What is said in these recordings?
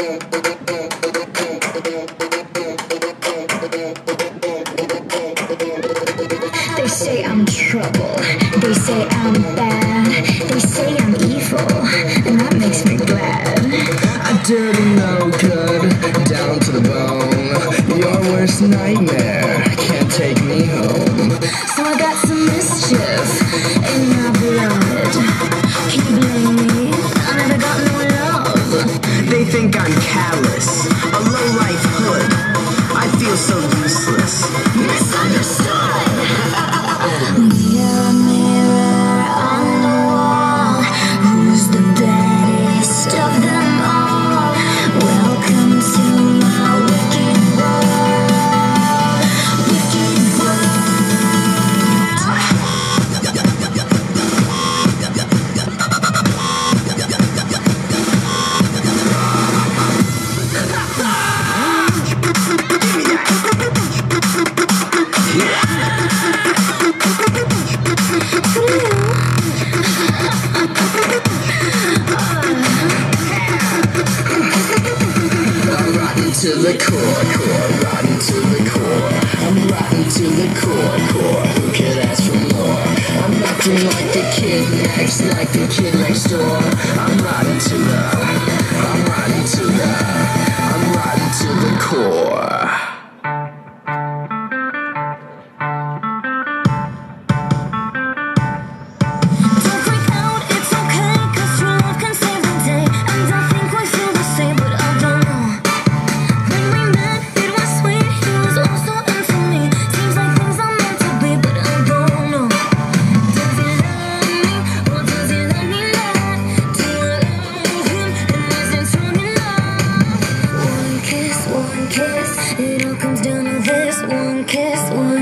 They say I'm trouble. They say I'm bad. to the core, core, rotten to the core. I'm rotten to the core, core. Who could ask for more? I'm acting like the kid next, like the kid next door. I'm rotten. one kiss. It all comes down to this one kiss, one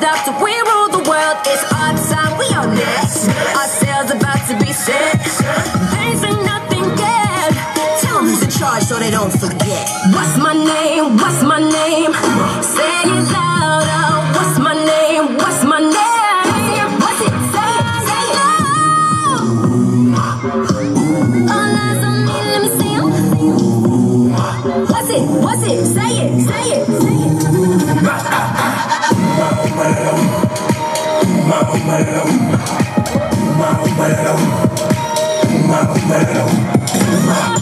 that we rule the world. It's our time, we are next. Our sails about to be set. Things ain't nothing yet. Tell them who's in charge so they don't forget. What's my name? What's my name? Say it loud. Uma, uma, uma, uma,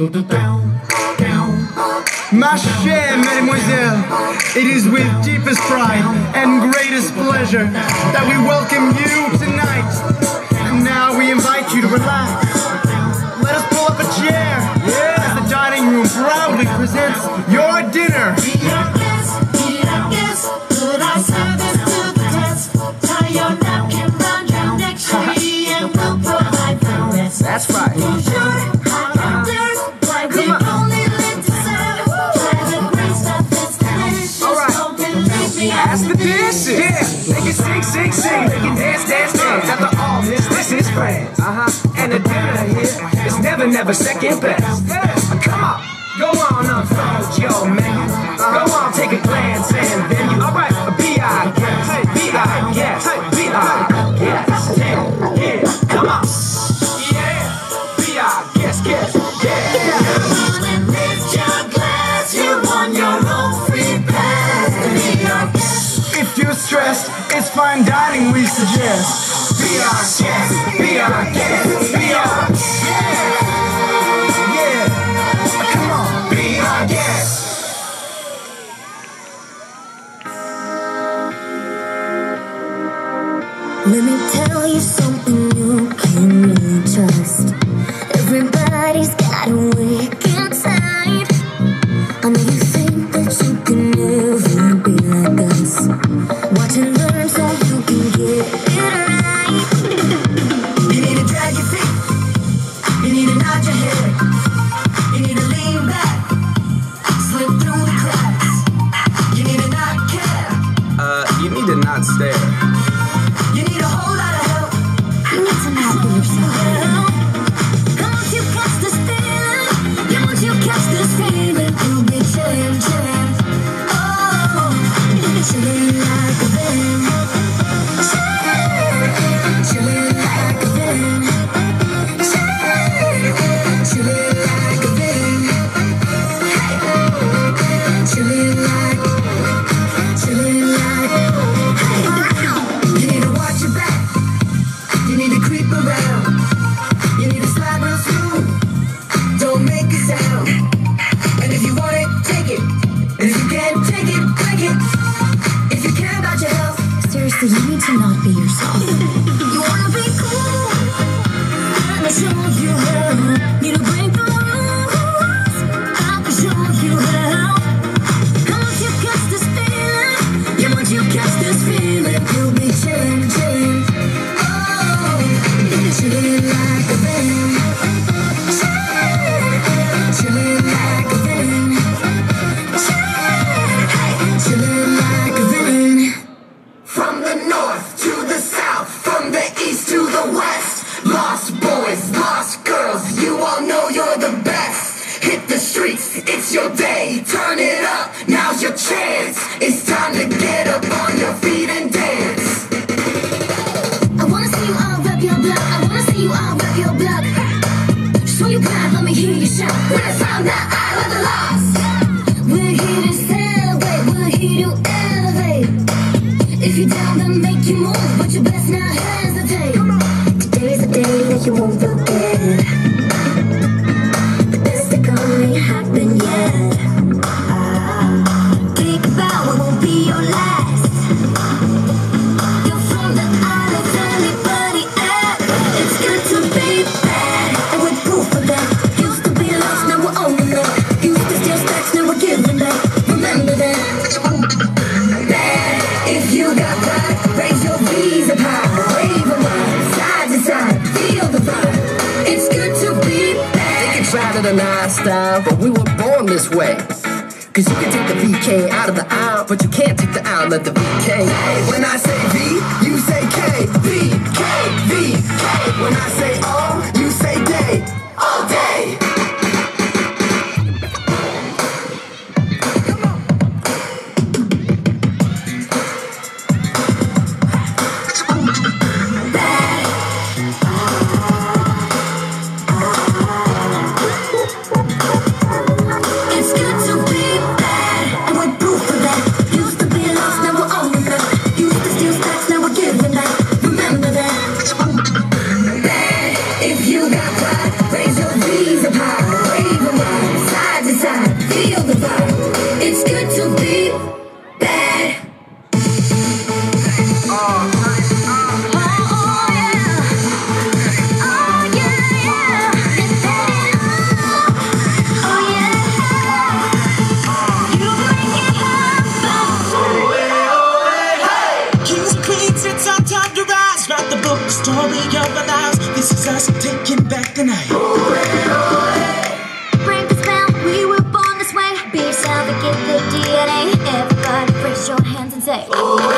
My share, mademoiselle, it is with deepest pride and greatest pleasure that we welcome you tonight. And now we invite you to relax. never second best. Come on, go on, unfold your menu. Go on, take a glance and then you. Alright, B.I. guess, B.I. guess, B.I. guess, yeah, yeah, come on. Yeah, B.I. yeah. Come on and lift your glass, you won your own free pass. If you're stressed, it's fine dining we suggest. Be our guest, be our guest, be our guest. He's got a way. shoes. every. this way. Cause you can take the VK out of the Isle, but you can't take the Isle of the VK. When I say say.